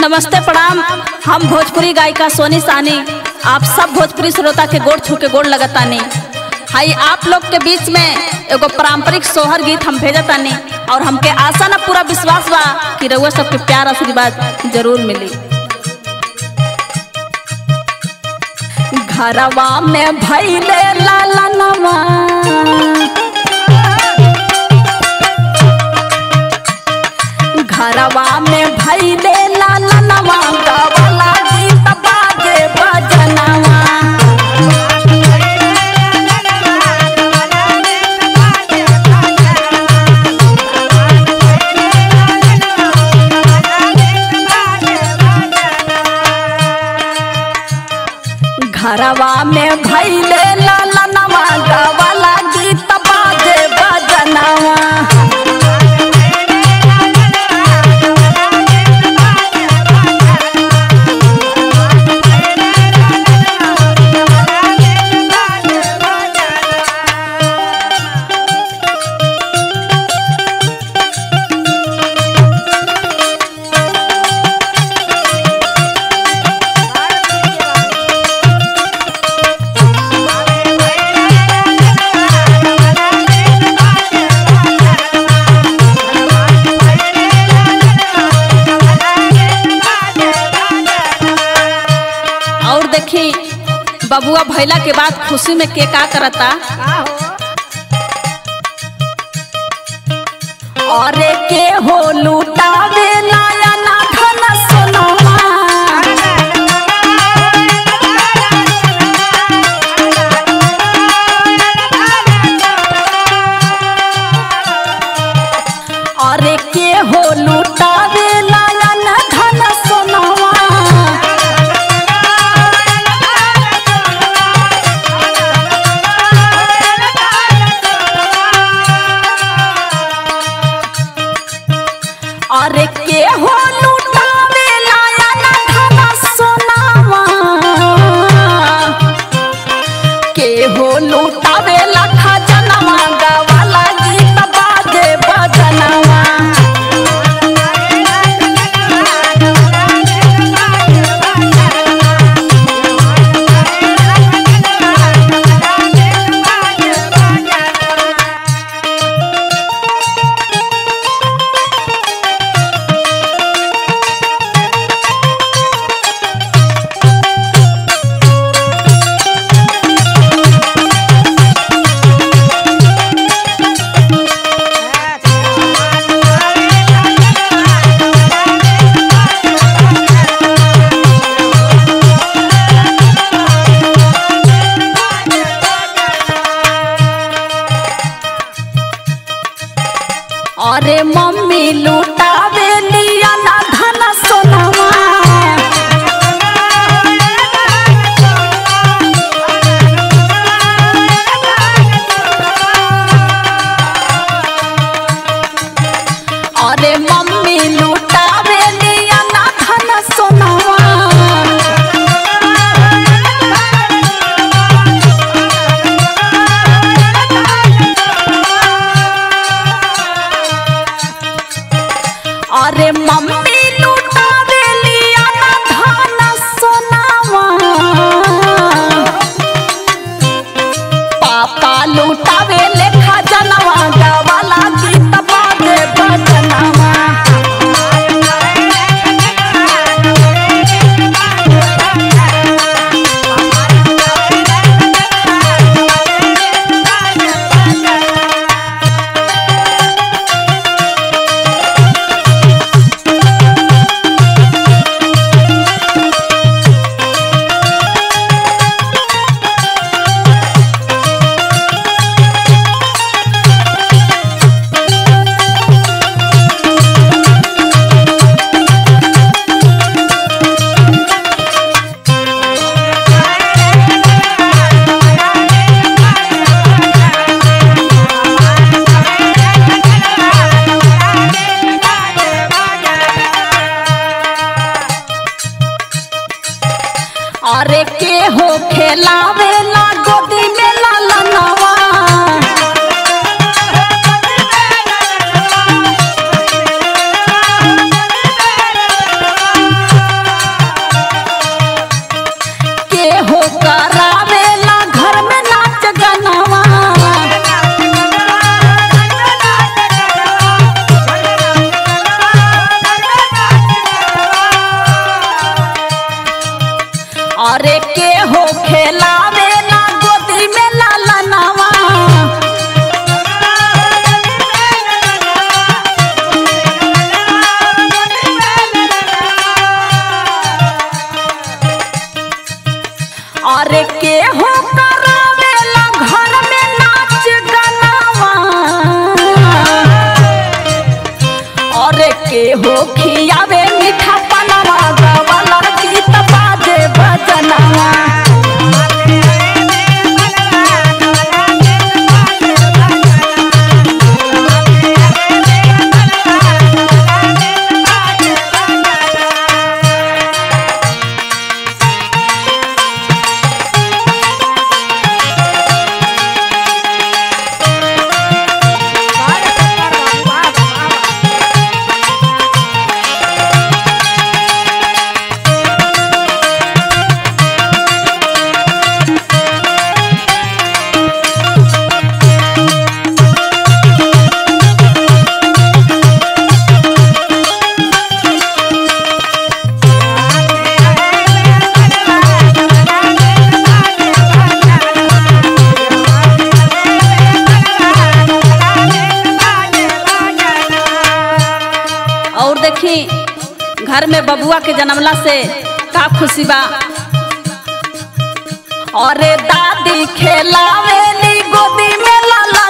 नमस्ते प्रणाम। हम भोजपुरी गायिका सोनी सानी। आप सब भोजपुरी श्रोता के गोड़ छू के गोड़ लगतानी। हाई, आप लोग के बीच में एगो पारंपरिक सोहर गीत हम भेजतानी। और हमके आशा ना पूरा विश्वास बा कि रउआ सबके प्यार आशीर्वाद ज़रूर मिली। घरवा में भैले लालनवा घरवा में भैले घरवा में भैले लालनवा गवला गीत बाजे बजनवा बबुआ भैला के बाद खुशी में के का करता? अरे के हो लूटा लाया मम्मी लुटावे लिया ना धन सोनवा अरे मम्मी अरे अरे के हो खेलावे ना गोदी में लालनवा के हो कर मेला देखी घर में बबुआ के जन्मला से का खुशी बा। और दादी खेला गोदी में लाला